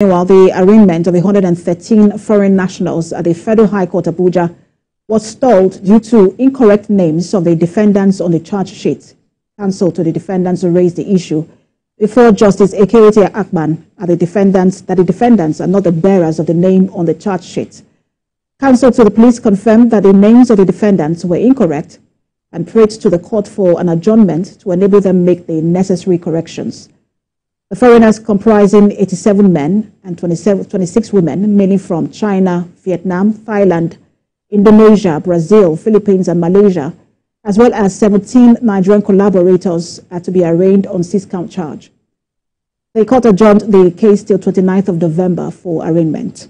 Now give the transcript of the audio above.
Meanwhile, the arraignment of 113 foreign nationals at the Federal High Court Abuja was stalled due to incorrect names of the defendants on the charge sheet. Counsel to the defendants raised the issue before Justice Ekerete Akpan are the defendants that the defendants are not the bearers of the name on the charge sheet. Counsel to the police confirmed that the names of the defendants were incorrect and prayed to the court for an adjournment to enable them make the necessary corrections. The foreigners comprising 87 men and 26 women, mainly from China, Vietnam, Thailand, Indonesia, Brazil, Philippines, and Malaysia, as well as 17 Nigerian collaborators, are to be arraigned on six-count charge. The court adjourned the case till 29th of November for arraignment.